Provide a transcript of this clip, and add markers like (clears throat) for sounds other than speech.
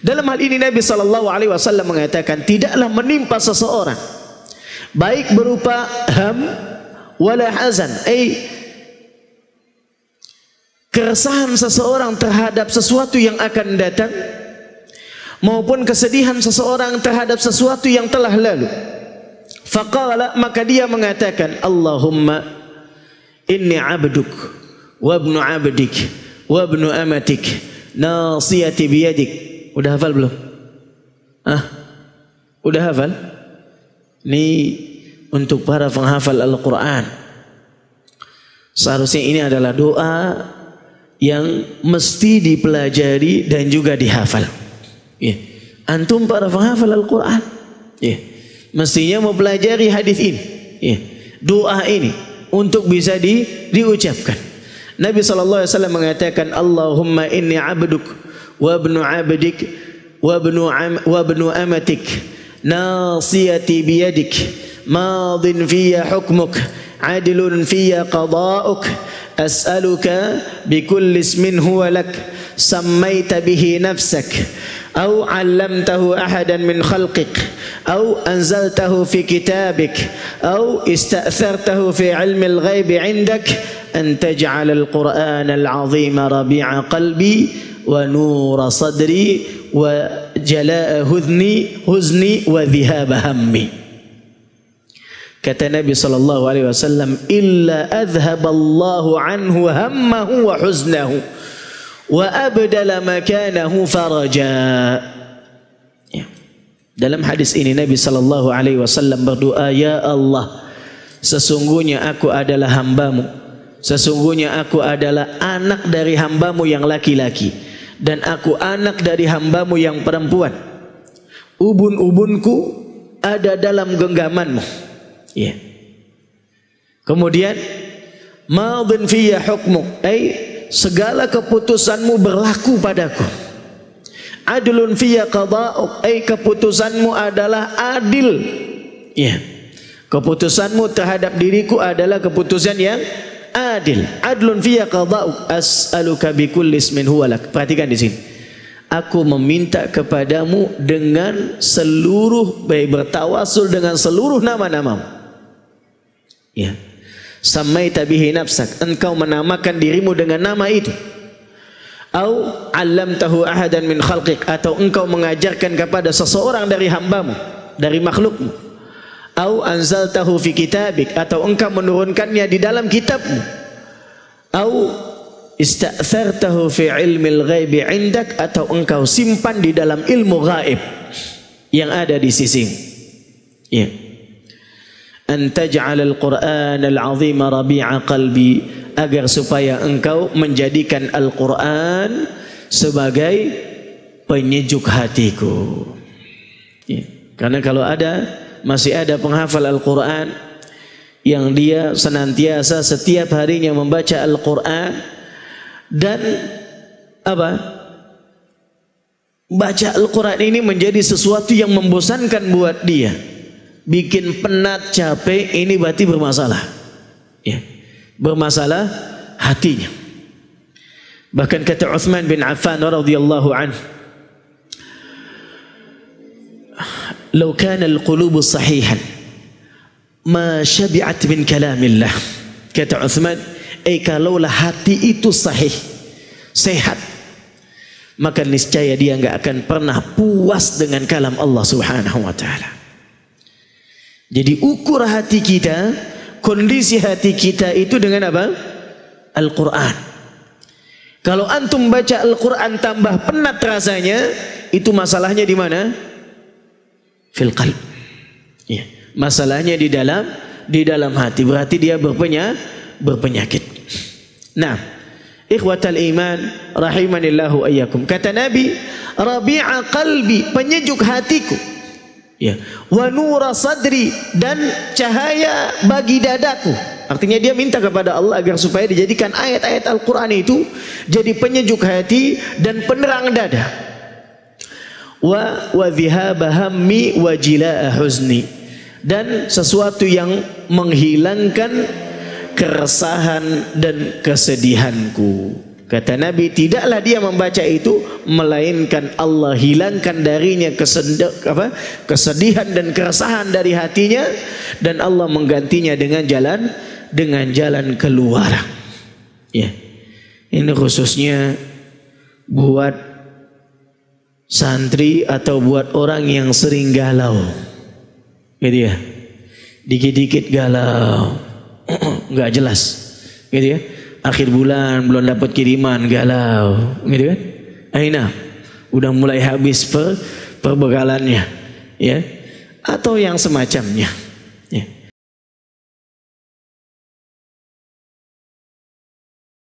Dalam hal ini Nabi sallallahu alaihi wasallam mengatakan tidaklah menimpa seseorang baik berupa ham wala hazan ai keresahan seseorang terhadap sesuatu yang akan datang maupun kesedihan seseorang terhadap sesuatu yang telah lalu. Faqala maka dia mengatakan Allahumma inni abduk wa ibnu abdik wa ibnu amatik nasiyati biyadik. Udah hafal belum? Ah udah hafal? Ini untuk para penghafal Al-Quran. Seharusnya ini adalah doa yang mesti dipelajari dan juga dihafal. Ya. antum para penghafal Al-Quran. Ya. mestinya mau pelajari hadis ini. Ya. doa ini untuk bisa di, diucapkan Nabi sallallahu alaihi wasallam mengatakan Allahumma inni 'abduk wa ibnu 'abdik wa ibnu wa ibnu amatik nasiyati biyadik madin fiyya hukmuk adilun fiyya qada'uk as'aluka bikulli ismin huwa lak sammaita bihi nafsak أو علمته أحدا من خلقك أو أنزلته في كتابك أو استأثرته في علم الغيب عندك أن تجعل القرآن العظيم ربيع قلبي ونور صدري وجلاء هزني هزني وذهاب همي. كتب النبي صلى الله عليه وسلم إلا أذهب الله عنه همه وحزنه وأبدل مكانه فرجا. Dalam hadis ini Nabi sallallahu alaihi wasallam berdoa ya Allah sesungguhnya aku adalah hambamu. mu Sesungguhnya aku adalah anak dari hambamu yang laki-laki Dan aku anak dari hambamu yang perempuan. Ubun-ubunku ada dalam genggamanmu. Ya. Kemudian Ma'adun fiyya hukmu. Ay, Segala keputusanmu berlaku padaku. Adlun fiyya qada'uk. Ay, Keputusanmu adalah adil. Ya. Keputusanmu terhadap diriku adalah keputusan yang adil. Adlun fiya qada'u as'aluka bi kulli ismin huwa lak. Perhatikan di sini. Aku meminta kepadamu dengan seluruh baik bertawasul dengan seluruh nama-namamu. Ya. Samaita bihi nafsak. Engkau menamakan dirimu dengan nama itu. Au allamtahu ahadan min khalqik. Atau engkau mengajarkan kepada seseorang dari hambamu dari makhlukmu au anzaltahu fi kitabik. Atau engkau menurunkannya di dalam kitabmu. Au ista'thartahu fi ilmi al-ghaibi indak. Atau engkau simpan di dalam ilmu gaib yang ada di sisi ya. An taj'al al-Qur'an al-'azim rabi'a qalbi. Agar supaya engkau menjadikan Al-Qur'an sebagai penyejuk hatiku. Ya. karena kalau ada masih ada penghafal Al-Quran yang dia senantiasa setiap harinya membaca Al-Quran dan apa? Baca Al-Quran ini menjadi sesuatu yang membosankan buat dia. Bikin penat capek ini berarti bermasalah. Ya. Bermasalah hatinya. Bahkan kata Uthman bin Affan radhiyallahu anhu لو كان القلوب صحيحا ما شبعت من كلام الله kata Uthman eh kalaulah hati itu sahih sehat maka niscaya dia enggak akan pernah puas dengan kalam Allah Subhanahu wa taala jadi ukur hati kita kondisi hati kita itu dengan apa Al-Qur'an kalau antum baca Al-Qur'an tambah penat rasanya itu masalahnya di mana Fil qalb. Ya. Masalahnya di dalam di dalam hati. Berarti dia berpenya, berpenyakit. Nah, ikhwatal iman rahimanillahu ayyakum. Kata Nabi, rabi'a qalbi, penyejuk hatiku. Ya. Wa nura sadri dan cahaya bagi dadaku. Artinya dia minta kepada Allah agar supaya dijadikan ayat-ayat Al-Quran itu jadi penyejuk hati dan penerang dada wa wa dhihaba hammi wa jilaa huzni dan sesuatu yang menghilangkan keresahan dan kesedihanku Kata Nabi, tidaklah dia membaca itu melainkan Allah hilangkan darinya apa, kesedihan dan keresahan dari hatinya dan Allah menggantinya dengan jalan dengan jalan keluar. Ya. Ini khususnya buat santri atau buat orang yang sering galau. Gitu ya. Dikit-dikit galau. (clears throat) Enggak jelas. Gitu ya akhir bulan belum dapat kiriman galau gitu kan aina udah mulai habis per perbekalannya ya atau yang semacamnya